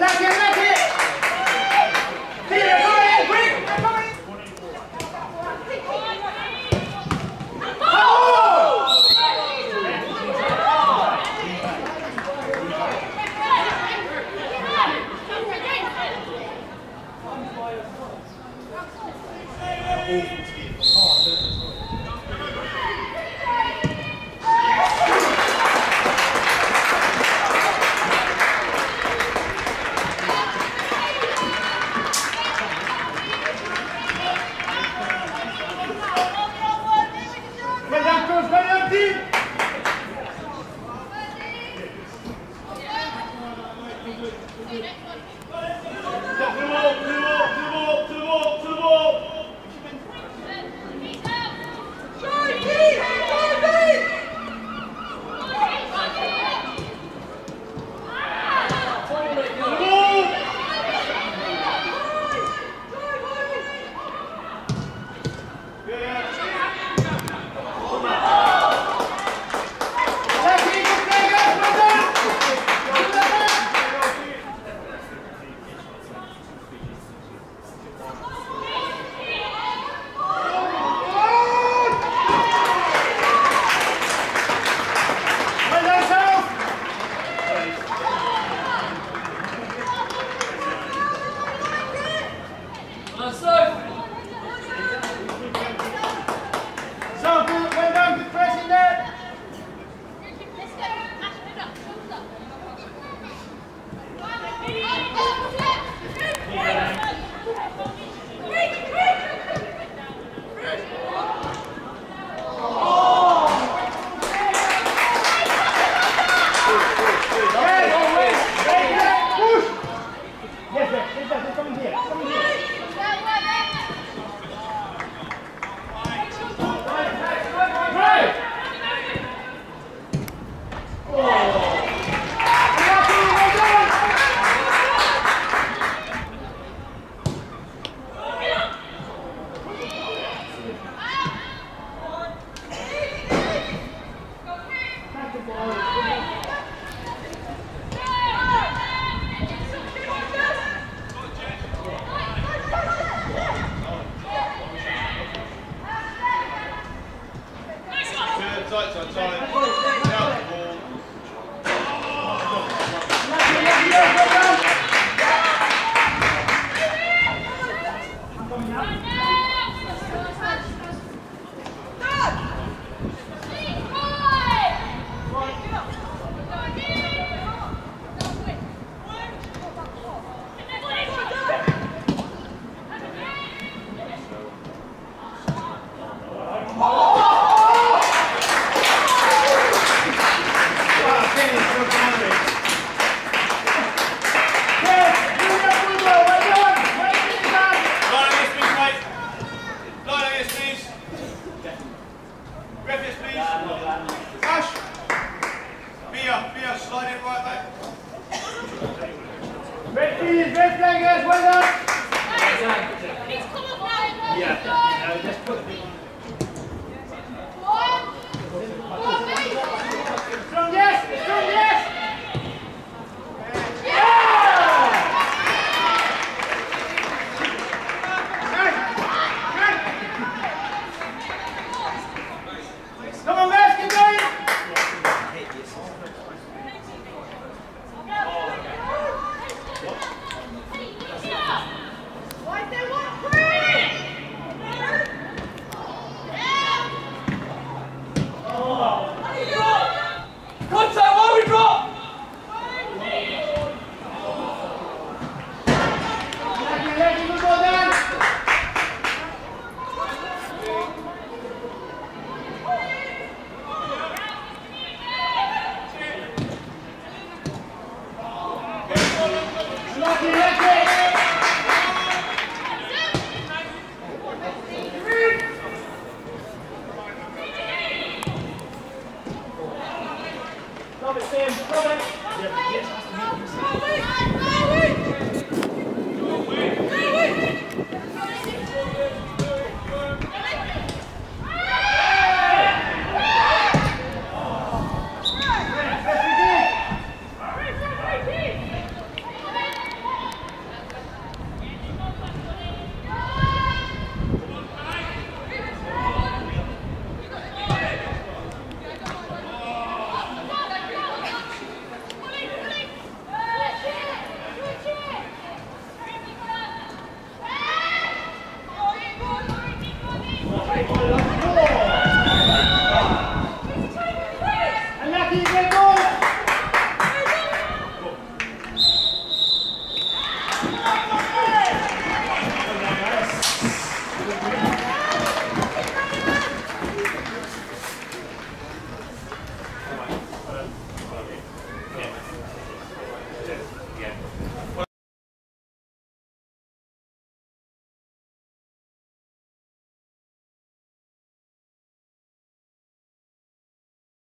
gracias, gracias. Cheers, players. Well done. Guys, it's come up now. Yeah. No,